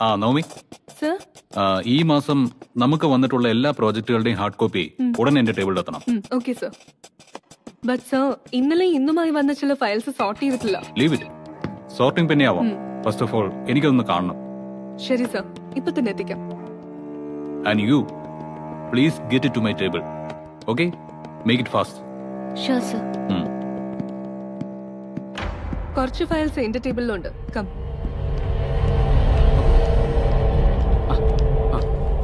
ആ നവമി. ആ, ഈ മാസം നമുക്ക് വന്നിട്ടുള്ള എല്ലാ പ്രോജക്റ്റുകളുടെയും ഹാർഡ് കോപ്പി ഉടനെ എന്റെ ടേബിളിൽ എത്തണം. Okay sir. ബട്ട് സർ ഇന്നലെ ഇന്നുമായി വന്ന ചില ഫയൽസ് സോർട്ട് ചെയ്തിട്ടില്ല. ലീവ് ഇറ്റ് സോർട്ടിംഗ് പിന്നെ ആവാം. ഫസ്റ്റ് ഓഫ് ഓൾ എനിക്കതൊന്ന് കാണണം. ശരി സർ. ഇപ്പൊ തന്നെ എത്തിക്കാം. And you please get it to my table okay make it fast sure sir കുറച്ച് ഫയൽസ് എന്റെ ടേബിളിലുണ്ട്. കം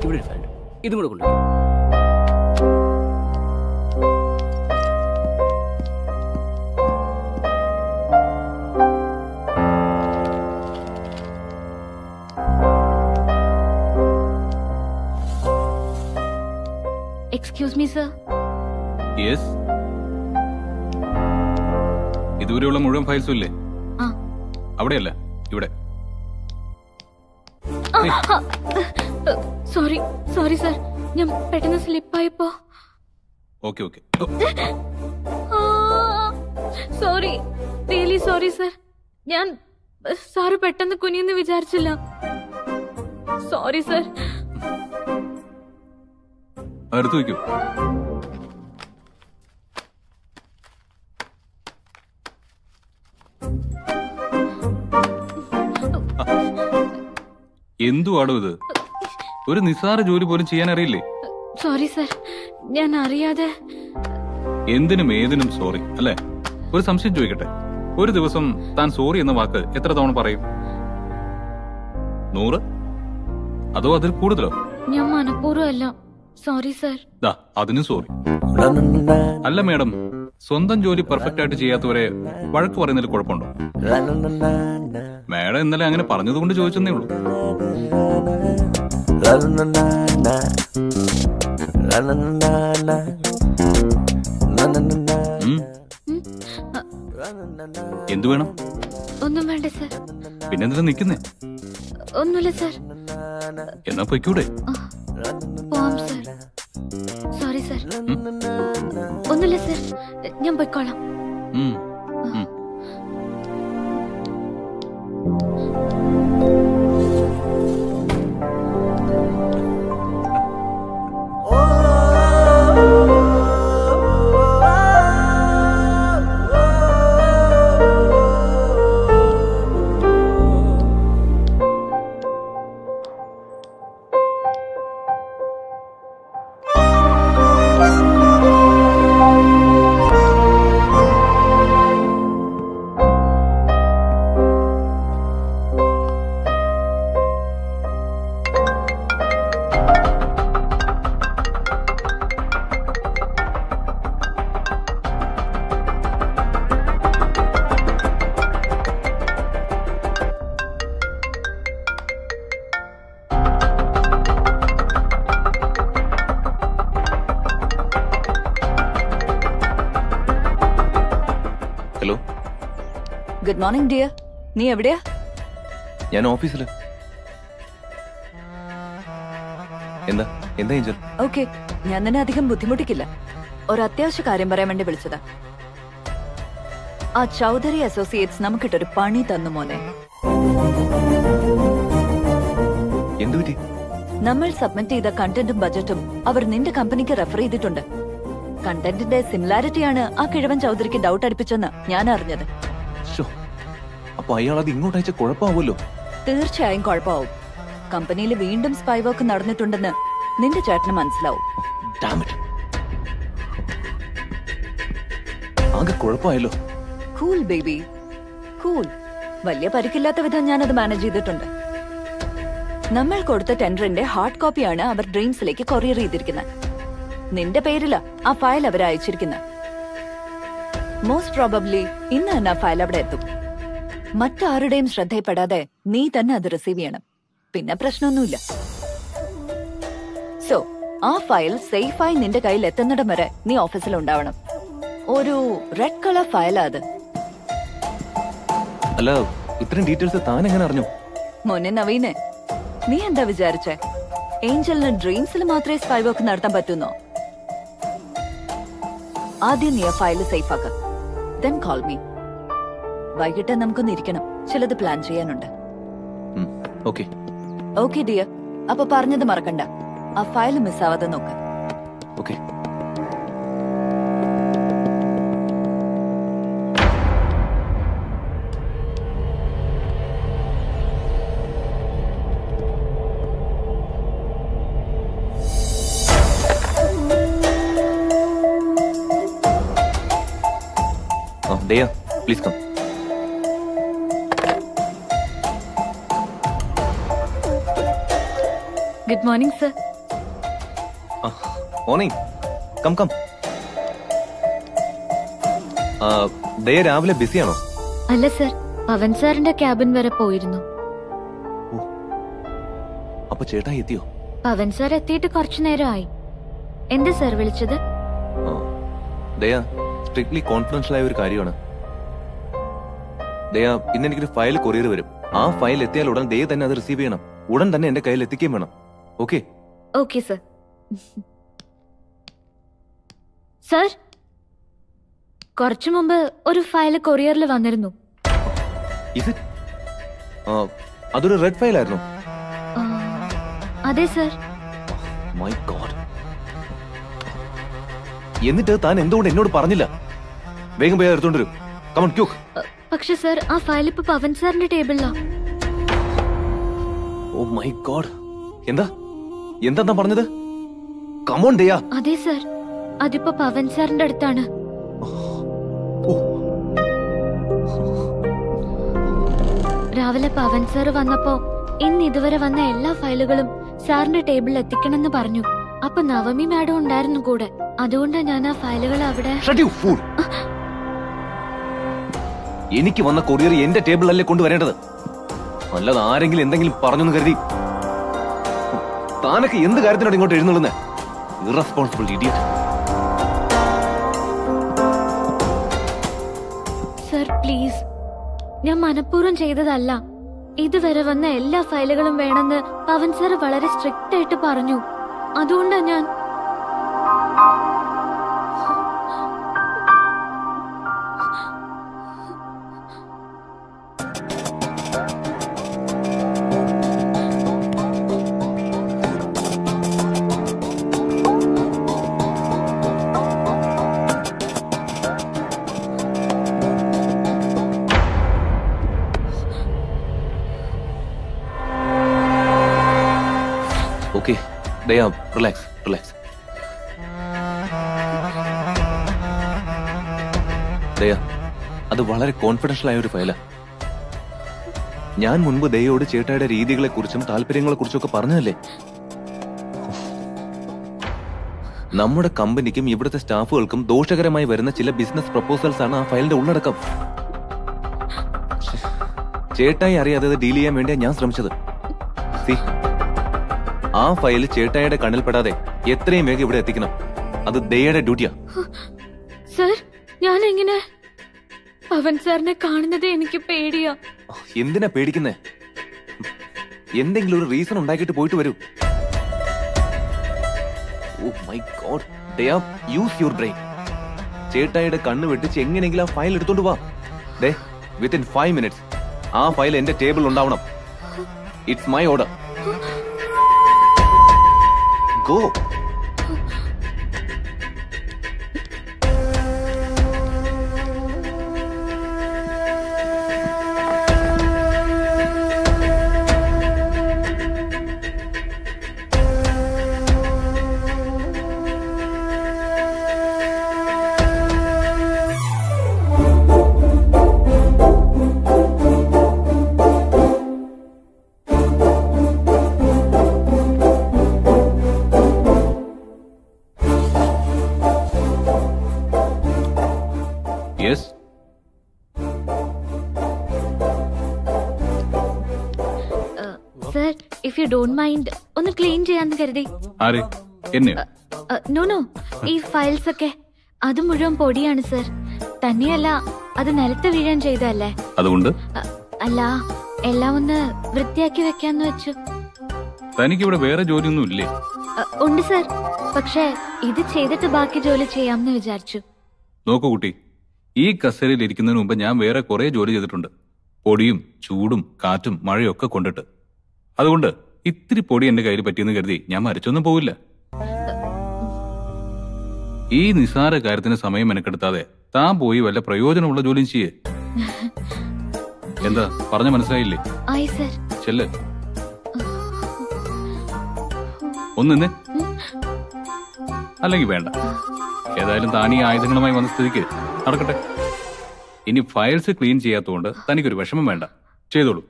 ഇവിടെ ഒരു ഇതും കൂടെ കൊണ്ടുപോയി എക്സ്ക്യൂസ് മീ സർ യെസ് ഇതുവരെയുള്ള മുഴുവൻ ഫയൽസും ഇല്ലേ? ആ. അവിടെയല്ല ഇവിടെ. Sorry sorry sir. ഞാൻ പെട്ടെന്ന് സ്ലിപ്പായപ്പോ. Okay okay. Sorry. Really sorry sir. ഞാൻ സാറ് പെട്ടെന്ന് കുനിയെന്ന് വിചാരിച്ചില്ല. Sorry sir. അടുത്ത് വയ്ക്കൂ. എന്തുവാടോ ഇത്? ഒരു നിസ്സാര ജോലി പോലും ചെയ്യാൻ അറിയില്ലേ സോറി സർ ഞാൻ അറിയാതെ എന്തിനും ഏതിനും സോറി അല്ലേ? ഒരു സംശയം ചോദിക്കട്ടെ. ഒരു ദിവസം താൻ സോറി എന്ന വാക്ക് എത്ര തവണ പറയും? നൂറ്? അതോ അതിൽ കൂടുതലോ? ഞാൻ മനഃപൂർവം അല്ല സോറി സർ ദാ അതിനും സോറി അല്ല മേഡം സ്വന്തം ജോലി പെർഫെക്റ്റ് ആയിട്ട് ചെയ്യാത്തവരെ വഴക്ക് പറയുന്നതിൽ കുഴപ്പമുണ്ടോ? മേഡം ഇന്നലെ അങ്ങനെ പറഞ്ഞതുകൊണ്ട് ചോദിച്ചെന്നേ ഉള്ളൂ. ഉം. എന്തു വേണം? ഒന്നും വേണ്ട സർ. പിന്നെന്തിനാ നിക്കുന്നേ ഒന്നുമില്ല സർ. എന്നാ പൊയ്ക്കൂടെ? പോവാം സർ. Sorry sir. ഒന്നുമില്ല സർ. ഞാൻ പോയിക്കോളാം. ഗുഡ് മോർണിംഗ് ഡിയർ നീ എവിടെയാ? ഞാൻ ഓഫീസിൽ എന്താ? എന്താ ഏഞ്ചൽ? ഓക്കെ ഞാൻ തന്നെ അധികം ബുദ്ധിമുട്ടിക്കില്ല. ഒരു അത്യാവശ്യ കാര്യം പറയാൻ വേണ്ടി വിളിച്ചതാ. ആ ചൗധരി അസോസിയേറ്റ്സ് നമുക്കിട്ടൊരു പണി തന്നു മോനെ. നമ്മൾ സബ്മിറ്റ് ചെയ്ത കണ്ടന്റും ബജറ്റും അവർ നിന്റെ കമ്പനിക്ക് റെഫർ ചെയ്തിട്ടുണ്ട്. കണ്ടന്റിന്റെ സിമിലാരിറ്റിയാണ് ആ കിഴവൻ ചൗധരിക്ക് ഡൗട്ട് അടിപ്പിച്ചെന്ന് ഞാൻ അറിഞ്ഞത്. അപ്പൊ അയാൾ അത് ഇങ്ങോട്ട് അയച്ച കുഴപ്പമാവുമല്ലോ? തീർച്ചയായും കുഴപ്പമാവും. കമ്പനിയിൽ വീണ്ടും സ്പൈ വർക്ക് നടന്നിട്ടുണ്ടെന്ന് നിന്റെ ചേട്ടന് മനസ്സിലാവും. ആകെ കുഴപ്പമായല്ലോ. കൂൾ ബേബി കൂൾ വലിയ പരിക്കില്ലാത്ത വിധം ഞാനത് മാനേജ് ചെയ്തിട്ടുണ്ട്. നമ്മൾ കൊടുത്ത ടെൻഡറിന്റെ ഹാർഡ് കോപ്പിയാണ് അവർ ഡ്രീംസിലേക്ക് കൊറിയർ ചെയ്തിരിക്കുന്നത്. നിന്റെ പേരില ആ ഫയൽ അവർ അയച്ചിരിക്കുന്നത്. മോസ്റ്റ് പ്രോബബ്ലി ഇന്ന് തന്നെ ആ ഫയൽ അവിടെ എത്തും. മറ്റാരുടെയും ശ്രദ്ധയിൽപ്പെടാതെ നീ തന്നെ അത് റിസീവ് ചെയ്യണം. പിന്നെ പ്രശ്നമൊന്നുമില്ല. സോ ആ ഫയൽ സേഫായി നിന്റെ കയ്യിൽ എത്തുന്നിടം വരെ നീ ഓഫീസിൽ ഉണ്ടാവണം. ഒരു റെഡ് കളർ ഫയലാ അത്. അല്ല ഇത്രയും ഡീറ്റെയിൽസ് താൻ എങ്ങനെ അറിഞ്ഞു? മോനെ നവീനെ നീ എന്താ വിചാരിച്ചേ? ഏഞ്ചലിന് ഡ്രീംസിൽ മാത്രമേ സ്പൈ വർക്ക് നടത്താൻ പറ്റുന്നോ? ആദ്യം നീ ആ ഫയൽ സേഫ് ആക്ക. ദെൻ കോൾ മീ വൈകിട്ട് നമുക്കൊന്ന് ഇരിക്കണം. ചിലത് പ്ലാൻ ചെയ്യാനുണ്ട്. ഓക്കെ ഓക്കെ ഡിയർ അപ്പൊ പറഞ്ഞത് മറക്കണ്ട. ആ ഫയൽ മിസ്സാവാതെ നോക്ക്. Okay Daya please come morning sir morning come come Daya രാവിലെ ബിസിയാണോ? അല്ല സർ പവൻ സാറിന്റെ ക്യാബിൻ വരെ പോയിരുന്നു. അപ്പൊ ചേട്ടാ എത്തിയോ? പവൻ സാർ എത്തിയിട്ട് കുറച്ചു നേരമായി. എന്താ സർ വിളിച്ചത്. ദയ സ്ട്രിക്ട്ലി കോൺഫിഡൻഷ്യൽ ആയ ഒരു കാര്യമാണ്. ദയ ഇന്ന് എനിക്കൊരു ഫയൽ കൊറിയർ വരും. ആ ഫയൽ എത്തിയാൽ ഉടൻ ദയ തന്നെ അത് റിസീവ് ചെയ്യണം. ഉടൻ തന്നെ എന്റെ കയ്യിൽ എത്തിക്കുകയും വേണം. ഓക്കെ. Okay sir. സർ കുറച്ചു മുമ്പ് ഒരു ഫയൽ കൊറിയറിൽ വന്നിരുന്നു. ഇത്? അതൊരു റെഡ് ഫയൽ ആയിരുന്നു അതെ സർ. My God. എന്നിട്ട് താൻ എന്തുകൊണ്ട് എന്നോട് പറഞ്ഞില്ല? വേഗം പോയി എടുത്തോണ്ട് വരും. കമൺ ക്യൂക്ക് പക്ഷെ സർ ആ ഫയൽ ഇപ്പൊ പവൻ സാറിന്റെ ടേബിളിലാ. ഓ മൈ ഗോഡ് എന്താ? എന്താ പറഞ്ഞത്? കമോൺ ദയാ അതെ സർ അതിപ്പോ പവൻ സാറിന്റെ അടുത്താണ്. രാവിലെ പവൻ സാർ വന്നപ്പോ ഇന്ന് ഇതുവരെ വന്ന എല്ലാ ഫയലുകളും സാറിന്റെ ടേബിളിൽ എത്തിക്കണമെന്ന് പറഞ്ഞു. അപ്പൊ നവമി മാഡം ഉണ്ടായിരുന്നു കൂടെ. അതുകൊണ്ടാ ഞാൻ ആ ഫയലുകൾ അവിടെ. എനിക്ക് വന്ന കൊറിയർ എന്റെ ടേബിളല്ലേ കൊണ്ടുവരേണ്ടത്? അല്ലാതെ ആരെങ്കിലും എന്തെങ്കിലും പറഞ്ഞു കരുതി താനൊക്കെ എന്ത് കാര്യത്തിനാണ് ഇങ്ങോട്ട് എഴുന്നള്ളുന്നേ? ഇറസ്പോൺസിബിൾ ഇഡിയറ്റ് സർ പ്ലീസ് ഞാൻ മനഃപൂർവം ചെയ്തതല്ല. ഇതുവരെ വന്ന എല്ലാ ഫയലുകളും വേണമെന്ന് പവൻ സാർ വളരെ സ്ട്രിക്റ്റ് ആയിട്ട് പറഞ്ഞു. അതുകൊണ്ടാ ഞാൻ okay Daya relax relax Daya അത് വളരെ കോൺഫിഡൻഷ്യൽ ആയ ഒരു ഫയലാ ഞാൻ മുൻപ് ദയോട് ചേട്ടായുടെ രീതികളെ കുറിച്ചും താല്പര്യങ്ങളെ കുറിച്ചും ഒക്കെ പറഞ്ഞതല്ലേ? നമ്മുടെ കമ്പനിക്കും ഇവിടുത്തെ സ്റ്റാഫുകൾക്കും ദോഷകരമായി വരുന്ന ചില ബിസിനസ് പ്രപ്പോസൽസ് ആണ് ആ ഫയലിന്റെ ഉള്ളടക്കം. ചേട്ടായി അറിയാതെ ഡീൽ ചെയ്യാൻ വേണ്ടിയാണ് ഞാൻ ശ്രമിച്ചത്. സി ആ ഫയൽ ചേട്ടായുടെ കണ്ണിൽപ്പെടാതെ എത്രയും വേഗം ഇവിടെ എത്തിക്കണം. അത് ദയയുടെ ഡ്യൂട്ടിയാ. സർ ഞാൻ എങ്ങനെ പവൻ സാറിനെ കാണുന്നത് എനിക്ക് പേടിയാ. എന്തിനാ പേടിക്കുന്നേ? എന്തെങ്കിലും ഒരു റീസൺ ഉണ്ടാക്കിയിട്ട് പോയിട്ട് വരൂ. ഓ my god Daya use your brain ചേട്ടായുടെ കണ്ണ് വെട്ടിച്ച് എങ്ങനെയെങ്കിലും ആ ഫയൽ എടുത്തോണ്ട് വാ. ദേ വിത്തിൻ ഫൈവ് മിനിറ്റ്സ് ആ ഫയൽ എന്റെ ടേബിൾ ഉണ്ടാവണം. It's my order ど。don't mind ഒന്ന് ക്ലീൻ ചെയ്യാന്ന് കരുതി. No no. ഈ ഫയൽസ് ഒക്കെ അത് മുഴുവൻ പൊടിയാണ് സർ. തന്നെയല്ല അത് നിലത്ത് വീഴാൻ ചെയ്തല്ലേ അതുകൊണ്ട്? അല്ല എല്ലാം ഒന്ന് വൃത്തിയാക്കി വെക്കാന്ന് വെച്ചു. തനിക്ക് ഇവിടെ വേറെ ജോലിയൊന്നും ഇല്ലേ? ഉണ്ട് സർ. പക്ഷേ ഇത് ചെയ്തിട്ട് ബാക്കി ജോലി ചെയ്യാമെന്ന് വിചാരിച്ചു. നോക്കൂ കുട്ടി. ഈ കസേരയിൽ ഇരിക്കുന്നതിന് മുമ്പ് ഞാൻ വേറെ കുറെ ജോലി ചെയ്തിട്ടുണ്ട്. പൊടിയും ചൂടും കാറ്റും മഴയും ഒക്കെ കൊണ്ടിട്ട്. അതുകൊണ്ട് ഇത്തിരി പൊടി എന്റെ കയ്യിൽ പറ്റിയെന്ന് കരുതി ഞാൻ മരിച്ചൊന്നും പോവില്ല. ഈ നിസാര കാര്യത്തിന് സമയം മെനക്കെടുത്താതെ താൻ പോയി വല്ല പ്രയോജനമുള്ള ജോലിയും ചെയ്യേ. എന്താ? പറഞ്ഞ മനസ്സിലായില്ലേ? ചെല്ല. ഒന്നിന്ന് അല്ലെങ്കിൽ വേണ്ട. ഏതായാലും താൻ ഈ ആയുധങ്ങളുമായി വന്ന സ്ഥിതിക്ക് നടക്കട്ടെ. ഇനി ഫയൽസ് ക്ലീൻ ചെയ്യാത്തതുകൊണ്ട് തനിക്കൊരു വിഷമം വേണ്ട. ചെയ്തോളൂ.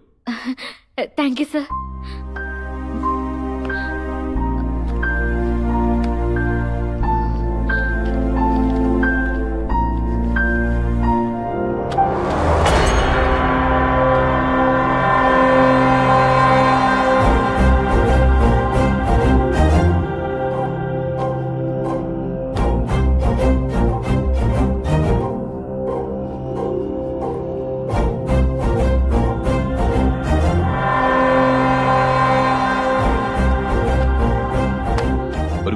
Thank you sir.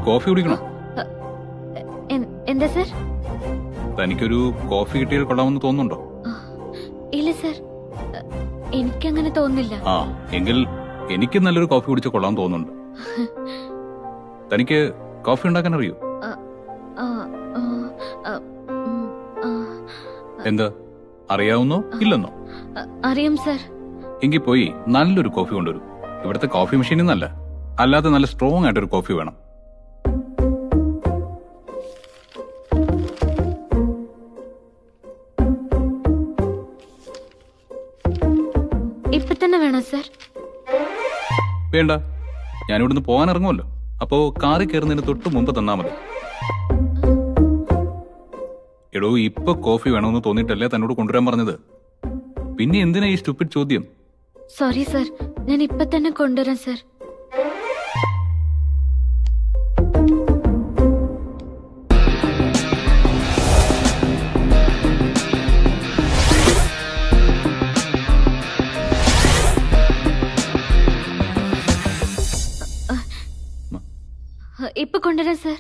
കോഫി കുടിക്കണോ? എന്താ സർ? തനിക്കൊരു കോഫി കിട്ടിയാൽ കൊള്ളാമെന്ന് തോന്നുന്നുണ്ടോ? ഇല്ല സർ. എനിക്കങ്ങനെ തോന്നില്ല ആ എങ്കിൽ എനിക്ക് നല്ലൊരു കോഫി കുടിച്ച് കൊള്ളാൻ തോന്നുന്നുണ്ട്. തനിക്ക് കോഫി ഉണ്ടാക്കാൻ അറിയോ? എന്താ? അറിയാവുന്നോ? ഇല്ലെന്നോ? അറിയാം സർ. എങ്കിൽ പോയി നല്ലൊരു കോഫി കൊണ്ടുവരും. ഇവിടുത്തെ കോഫി മെഷീനിൽ നിന്നല്ല. അല്ലാതെ നല്ല സ്ട്രോങ് ആയിട്ടൊരു കോഫി വേണം. ഇപ്പൊ തന്നെ വേണോ സർ? വേണ്ട. ഞാൻ ഇവിടുന്ന് പോകാൻ ഇറങ്ങുമല്ലോ അപ്പോ കാറി കയറുന്നതിന് തൊട്ട് മുമ്പ് തന്നാ മതി. എടോ ഇപ്പൊ കോഫി വേണമെന്ന് തോന്നിട്ടല്ലേ തന്നോട് കൊണ്ടുവരാൻ പറഞ്ഞത്? പിന്നെ എന്തിനാ ഈ സ്റ്റുപ്പിഡ് ചോദ്യം? സോറി സർ ഞാൻ ഇപ്പൊ തന്നെ കൊണ്ടുവരാം സർ ഇപ്പൊ കൊണ്ടുവരാം സർ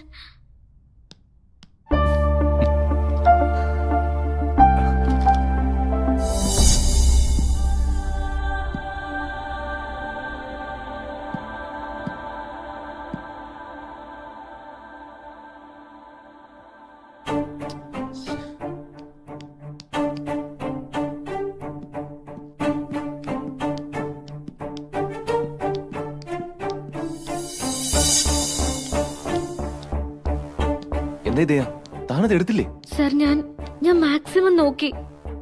എടുത്തില്ലേ? സർ ഞാൻ ഞാൻ മാക്സിമം നോക്കി.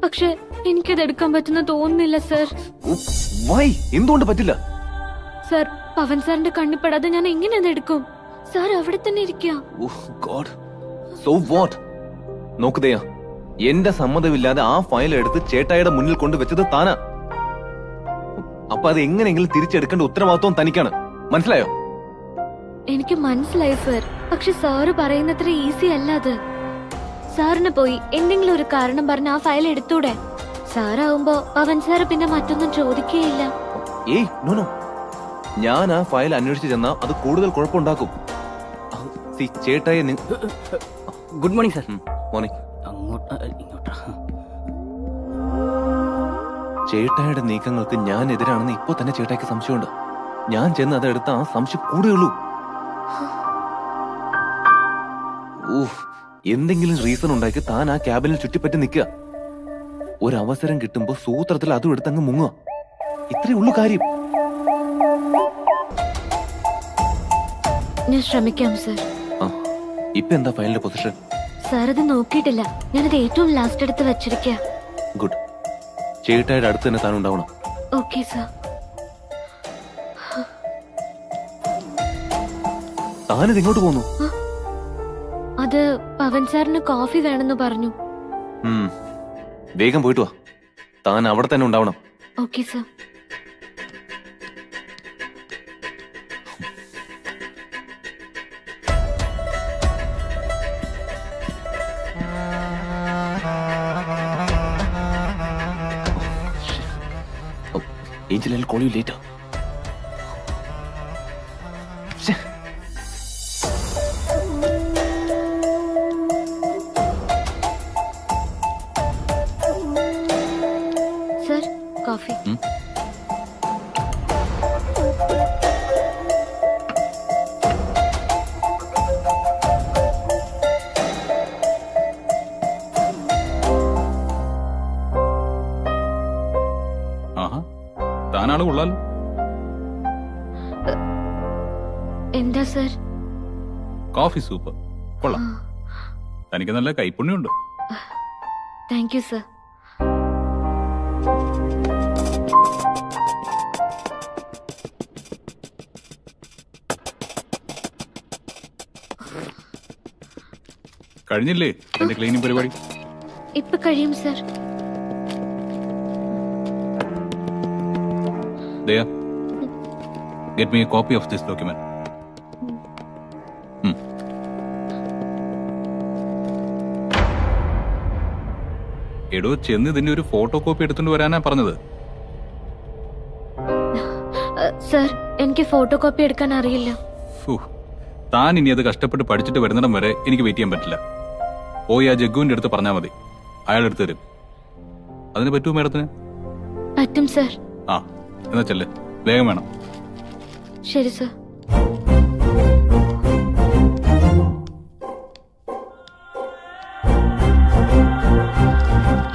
പക്ഷെ എനിക്കത് എടുക്കാൻ പറ്റുന്ന തോന്നുന്നില്ല സർ. വൈ എന്തുകൊണ്ട് പറ്റില്ല? സർ പവൻ സാറിന്റെ കണ്ണിപ്പെടാതെ ഞാൻ എങ്ങനെ അത് എടുക്കും? സാർ അവിടെ തന്നെ ഇരിക്കുക എന്റെ സമ്മതമില്ലാതെ ആ ഫയൽ എടുത്ത് ചേട്ടായിയുടെ മുന്നിൽ കൊണ്ട് വെച്ചത് താനാ. അപ്പൊ അത് എങ്ങനെയെങ്കിലും തിരിച്ചെടുക്കേണ്ട ഉത്തരവാദിത്വം തനിക്കാണ്. മനസ്സിലായോ? എനിക്ക് മനസ്സിലായി സർ. പക്ഷെ സാറ് പറയുന്നത്ര ഈസി അല്ല അത്. സാറിന് പോയി എന്തെങ്കിലും ഒരു കാരണം പറഞ്ഞ് ആ ഫയൽ എടുത്തൂടെ? സാറാവുമ്പോ പവൻ സാറ് പിന്നെ മറ്റൊന്നും ചോദിക്കുകയില്ല ഏയ് നോ നോ ഞാൻ ആ ഫയൽ അന്വേഷിച്ചു ചെന്നാ അത് കൂടുതൽ കുഴപ്പമുണ്ടാക്കും. ചേട്ടായെ ഗുഡ് മോർണിംഗ് സർ മോർണിംഗ് ചേട്ടായുടെ നീക്കങ്ങൾക്ക് ഞാൻ എതിരാണെന്ന് ഇപ്പൊ തന്നെ ചേട്ടായിക്ക് സംശയമുണ്ട്. ഞാൻ ചെന്ന് അതെടുത്ത ആ സംശയം കൂടുകയുള്ളൂ. ഊഹ്. എന്തെങ്കിലും റീസൺ ഉണ്ടാക്കി താൻ ആ ക്യാബിനിൽ ചുറ്റിപ്പറ്റി നിൽക്കുക. ഒരു അവസരം കിട്ടുമ്പോ സൂത്രത്തിൽ അതും എടുത്ത് അങ്ങ് മുങ്ങുക. ഇത്രേ ഉള്ളൂ കാര്യം. ഞാൻ ശ്രമിക്കാം സർ ഇപ്പൊ എന്താ ഫയലിന്റെ പൊസിഷൻ സാർ അത് നോക്കിയിട്ടില്ല. ഞാനത് ഏറ്റവും ലാസ്റ്റ് എടുത്ത് വെച്ചിരിക്ക. ഗുഡ് ചേട്ടായുടെ അടുത്ത് തന്നെ താൻ ഉണ്ടാവണം. ഓക്കെ സർ താനിത് ഇങ്ങോട്ട് പോന്നു? അത് പവൻ സാറിന് കോഫി വേണമെന്ന് പറഞ്ഞു. വേഗം പോയിട്ട് വാ. താൻ അവിടെ തന്നെ ഉണ്ടാവണം. Okay sir. Angel I call you later coffee. താനാണ് കൊള്ളാലോ എന്താ സർ? Coffee soup. കൊള്ളാം. തനിക്ക് നല്ല കൈപ്പുണ്യമുണ്ട്. Thank you sir. കഴിഞ്ഞില്ലേ? എന്റെ ക്ലീനിങ് പരിപാടി? ഇപ്പൊ കഴിയും sir. Daya get me a copy of this document എടോ ചെന്ന് ഇതിന്റെ ഒരു ഫോട്ടോ കോപ്പി എടുത്തുകൊണ്ട് വരാനാ പറഞ്ഞത്. സർ എനിക്ക് ഫോട്ടോ കോപ്പി എടുക്കാൻ അറിയില്ല. താൻ ഇനി അത് കഷ്ടപ്പെട്ട് പഠിച്ചിട്ട് വരുന്നിടം വരെ എനിക്ക് വെയിറ്റ് ചെയ്യാൻ പറ്റില്ല. പോയി ആ ജഗ്ഗുവിന്റെ അടുത്ത് പറഞ്ഞാൽ മതി. അയാൾ എടുത്തു തരും. അതിന് പറ്റുമോ മേഡത്തിന്? പറ്റും സർ. ആ എന്നാ ചെല്ലേ. വേഗം വേണം. ശരി സർ.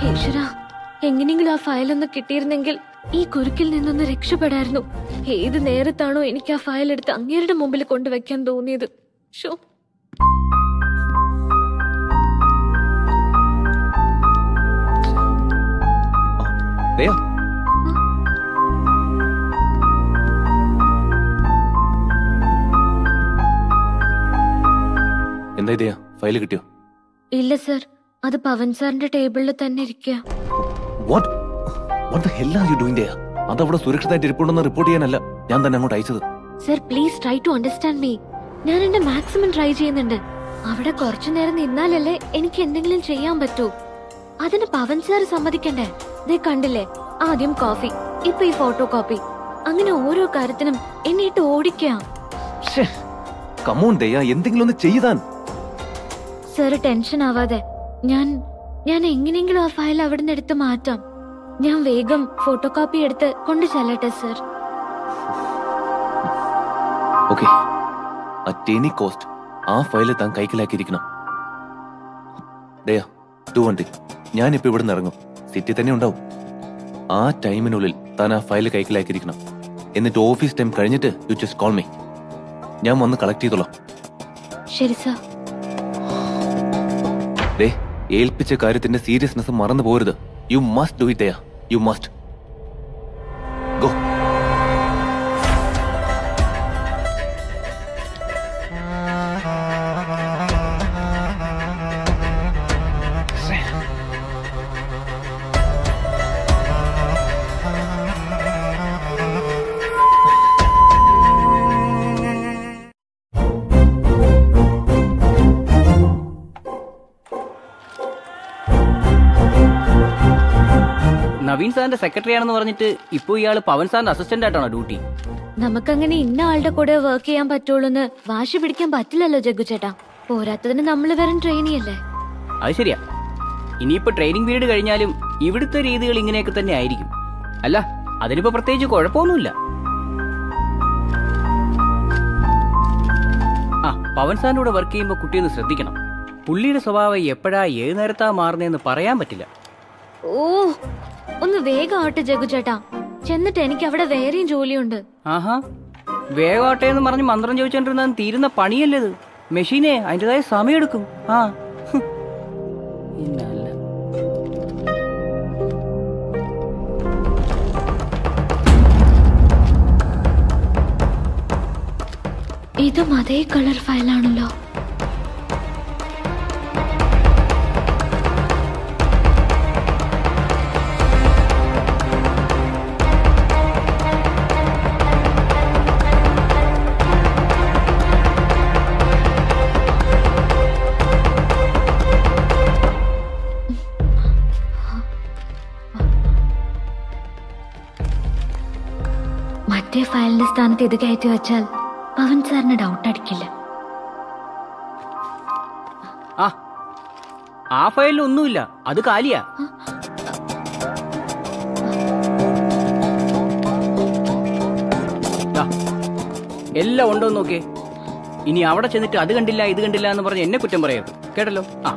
ഈശ്വര എങ്ങനെയെങ്കിലും ആ ഫയൽ ഒന്ന് കിട്ടിയിരുന്നെങ്കിൽ ഈ കുരുക്കിൽ നിന്നൊന്ന് രക്ഷപ്പെടായിരുന്നു. ഏത് നേരത്താണോ എനിക്ക് ആ ഫയൽ എടുത്ത് അങ്ങേരുടെ മുമ്പിൽ കൊണ്ടുവയ്ക്കാൻ തോന്നിയത്? ഷോ ദയ എന്താ ഇതയാ? ഫയൽ കിട്ടിയോ? ഇല്ല സർ അത് പവൻ സാറിന്റെ ടേബിളിൽ തന്നെ ഇരിക്കുക what what the hell are you doing Daya അത് അവിടെ സുരക്ഷിതമായിട്ട് ഇരിപ്പുണ്ടെന്ന് റിപ്പോർട്ട് ചെയ്യാനല്ല. ഞാൻ തന്നെ അങ്ങോട്ട് അയച്ചത്. Sir please try to understand me ഞാൻ എന്റെ മാക്സിമം ട്രൈ ചെയ്യുന്നുണ്ട്. അവിടെ കുറച്ചു നേരം നിന്നാലല്ലേ എനിക്ക് എന്തെങ്കിലും ചെയ്യാൻ പറ്റൂ. അതിന് പവൻ സാർ സമ്മതിക്കണ്ടേ? ദേ കണ്ടില്ലേ? ആദ്യം കോഫി ഇപ്പൊ ഈ ഫോട്ടോ കോപ്പി അങ്ങനെ ഓരോ കാര്യത്തിനും എന്നെ ഇട്ട് ഓടിക്കാം കമോൺ ദയ എന്തെങ്കിലും ഒന്ന് ചെയ്താൻ. സർ ടെൻഷൻ ആവാതെ ഞാൻ ഞാൻ എങ്ങനെയെങ്കിലും ആ ഫയൽ അവിടെ നിന്ന് എടുത്ത് മാറ്റാം. ഞാൻ വേഗം ഫോട്ടോ കോപ്പി എടുത്ത് കൊണ്ട് ചെല്ലട്ടെ sir okay at any cost ആ ഫയൽ താൻ കൈക്കലാക്കിയിരിക്കണം. ദയ ടു വൺ തിങ് ഞാനിപ്പോ ഇവിടെ നിന്ന് ഇറങ്ങും. സിറ്റി തന്നെ ഉണ്ടാവും. ആ ടൈമിനുള്ളിൽ താൻ ആ ഫയൽ കൈക്കലാക്കിയിരിക്കണം. എന്നിട്ട് ഓഫീസ് ടൈം കഴിഞ്ഞിട്ട് യു ജസ്റ്റ് കോൾ മീ ഞാൻ വന്ന് കളക്ട് ചെയ്തോളാം. ശരി സർ ദേ ഏൽപ്പിച്ച കാര്യത്തിന്റെ സീരിയസ്നെസ് മറന്നു പോരുത്. You must do it you must Naveen സാറിന്റെ സെക്രട്ടറി ആണെന്ന് പറഞ്ഞിട്ട് ഇപ്പൊ ഇയാൾ പവൻ സാറിന്റെ അസിസ്റ്റന്റ് ആയിട്ടാണോ ഡ്യൂട്ടി നമുക്കങ്ങനെ ഇന്ന ആളുടെ കൂടെ വർക്ക് ചെയ്യാൻ പറ്റുള്ളൂന്ന് വാശി പിടിക്കാൻ പറ്റില്ലല്ലോ ജഗ്ഗു ചേട്ടാ. പോരാത്തതിന് നമ്മൾ വെറും ട്രെയിനിയല്ലേ അത് ശരിയാ. ഇനിയിപ്പോ ട്രെയിനിങ് പീരീഡ് കഴിഞ്ഞാലും ഇവിടുത്തെ രീതികൾ ഇങ്ങനെയൊക്കെ തന്നെ ആയിരിക്കും. അല്ല അതിനിപ്പോ പ്രത്യേകിച്ച് കുഴപ്പമൊന്നുമില്ല. ആ പവൻ സാറിന്റെ കൂടെ വർക്ക് ചെയ്യുമ്പോൾ കുട്ടിയൊന്ന് ശ്രദ്ധിക്കണം. പുള്ളിയുടെ സ്വഭാവം എപ്പോഴാ ഏത് നേരത്താ മാറുന്നതെന്ന് പറയാൻ പറ്റില്ല. ഓ ഒന്ന് വേഗം ആവട്ടെ ജഗ്ഗു ചേട്ടാ. ചെന്നിട്ട് എനിക്ക് അവിടെ വേറെയും ജോലിയുണ്ട്. ആഹാ. വേഗമാട്ടെ എന്ന് പറഞ്ഞ് മന്ത്രം ചോദിച്ചോണ്ടിരുന്ന തീരുന്ന പണിയല്ലേ ഇത്? മെഷീനെ അതിന്റെതായ സമയമെടുക്കും. ആ. ഇതും അതേ കളർ ഫയലാണല്ലോ. സ്ഥാനത്ത് ഇത് കയറ്റി വെച്ചാൽ പവൻ സാറിന് ഡൗട്ട് അടിക്കില്ല. ആ ഫയലിൽ ഒന്നുമില്ല അത് കാലിയാ. എല്ലാം ഉണ്ടോ നോക്കേ ഇനി അവിടെ ചെന്നിട്ട് അത് കണ്ടില്ല ഇത് കണ്ടില്ല എന്ന് പറഞ്ഞ് എന്നെ കുറ്റം പറയരുത്. കേട്ടല്ലോ? ആ.